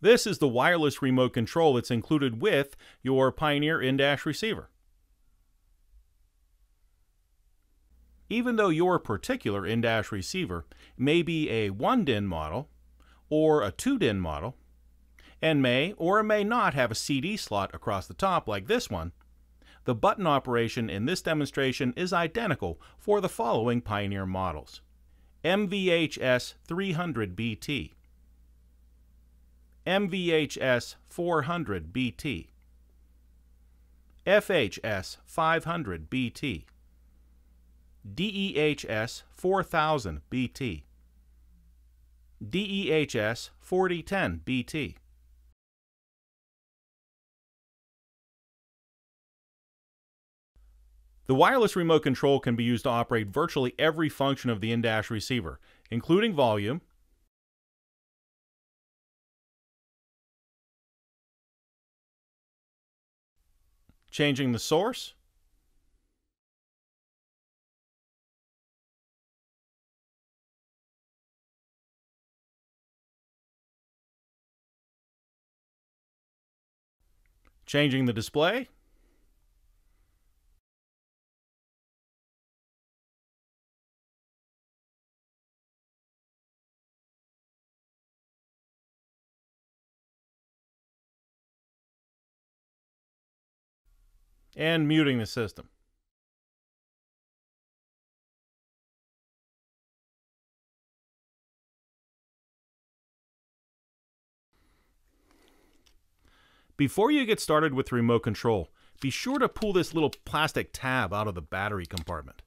This is the wireless remote control that's included with your Pioneer in-dash receiver. Even though your particular in-dash receiver may be a 1-DIN model or a 2-DIN model, and may or may not have a CD slot across the top like this one, the button operation in this demonstration is identical for the following Pioneer models. MVHS 300BT, MVHS 400BT, FHS 500BT, DEHS 4000BT, DEHS 4010BT. The wireless remote control can be used to operate virtually every function of the in-dash receiver, including volume, changing the source, changing the display, and muting the system. Before you get started with the remote control, be sure to pull this little plastic tab out of the battery compartment.